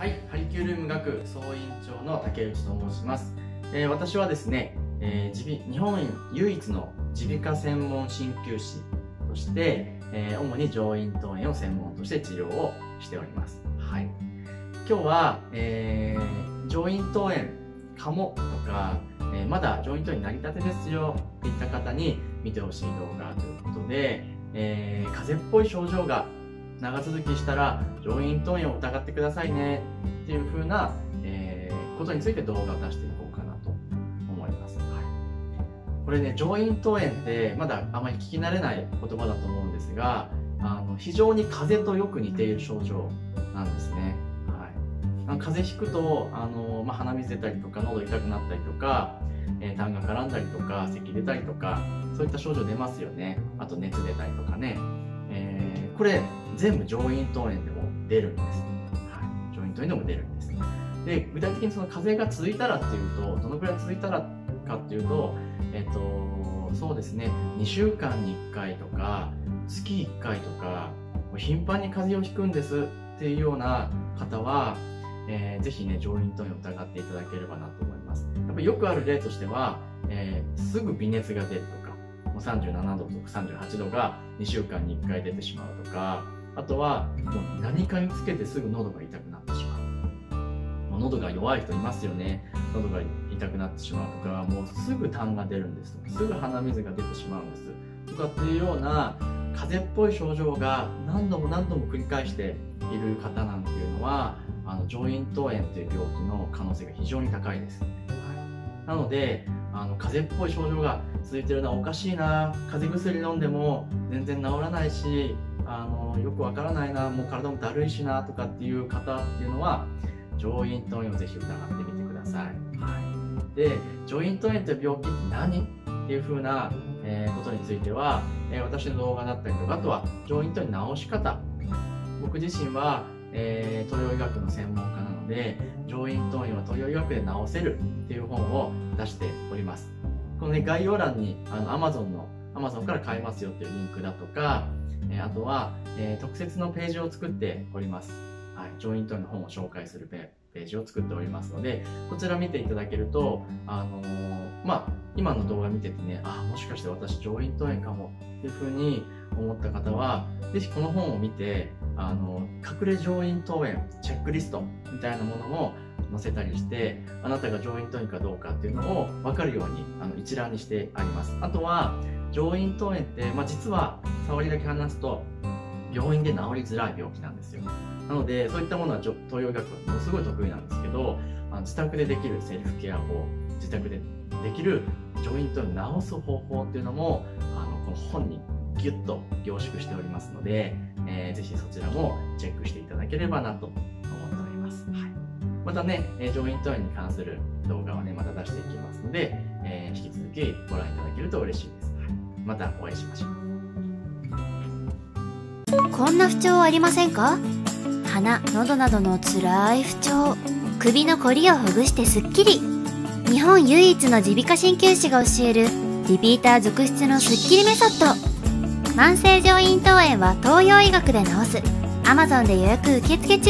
はい、ハリキュールーム学総委員長の竹内と申します。えー、私はですね、えー、日本唯一の耳鼻科専門鍼灸師として、えー、主に上咽頭炎を専門として治療をしております。はい、今日は、えー、上咽頭炎かもとか、えー、まだ上咽頭炎なりたてですよっていった方に見てほしい動画ということで、えー、風邪っぽい症状が長続きしたら上咽頭炎を疑ってくださいね。っていう風な、えー、ことについて動画を出していこうかなと思います。はい、これね上咽頭炎ってまだあまり聞き慣れない言葉だと思うんですがあの非常に風邪とよく似ている症状なんですね。はい、風邪ひくとあの、まあ、鼻水出たりとか喉痛くなったりとか、えー、痰が絡んだりとか咳出たりとかそういった症状出ますよね。あと熱出たりとかね、これ全部上咽頭炎でも出るんです。はい、上咽頭炎でも出るんです。で、具体的にその風邪が続いたらっていうと、どのくらい続いたらかっていうと、えっと、そうですね、2週間に1回とか、月1回とか、頻繁に風邪をひくんですっていうような方は、えー、ぜひね、上咽頭炎を疑っていただければなと思います。やっぱりよくある例としては、えー、すぐ微熱が出るとう37度とか38度が2週間に1回出てしまうとか、あとはもう何かにつけてすぐ喉が痛くなってしまう。もう喉が弱い人いますよね。喉が痛くなってしまうとかもうすぐ痰が出るんですとかすぐ鼻水が出てしまうんです。とかっていうような風邪っぽい症状が何度も何度も繰り返している方なんていうのはあの上咽頭炎という病気の可能性が非常に高いです、はい、なのであの風邪っぽい症状が続いてるのはおかしいな風邪薬飲んでも全然治らないしあのよくわからないなもう体もだるいしなとかっていう方っていうのは上咽頭炎をぜひ疑ってみてください、はい、で上咽頭炎って病気って何っていう風な、えー、ことについては、えー、私の動画だったりとかあとは上咽頭炎治し方。僕自身は、えー、東洋医学の専門家なので上咽頭炎は東洋医学で治せるっていう本を出しておりますこのね概要欄にあの Amazon の Amazon から買えますよっていうリンクだとかえあとは、え特設のページを作っております。はい、上院等の本を紹介するページを作っておりますので、こちら見ていただけると、あのー、まあ、今の動画見ててね、あ、もしかして私上咽頭炎かもっていうふうに思った方は、ぜひこの本を見て、あの、隠れ上咽頭炎チェックリストみたいなものも載せたりして、あなたが上咽頭炎かどうかっていうのを分かるようにあの一覧にしてあります。あとは、上咽頭炎って、まあ、実は触りだけ話すと病院で治りづらい病気なんですよなのでそういったものは東洋医学はものすごい得意なんですけどあの自宅でできるセルフケア法自宅でできる上咽頭炎を治す方法っていうのもあのこの本にギュッと凝縮しておりますので、えー、ぜひそちらもチェックしていただければなとまたね、え上咽頭炎に関する動画はねまた出していきますので、えー、引き続きご覧いただけると嬉しいです。またお会いしましょう。こんな不調ありませんか？鼻喉などの辛い不調。首のこりをほぐしてすっきり。日本唯一の耳鼻科鍼灸師が教えるリピーター続出のスッキリメソッド。慢性上咽頭炎は東洋医学で治す。Amazon で予約受付中。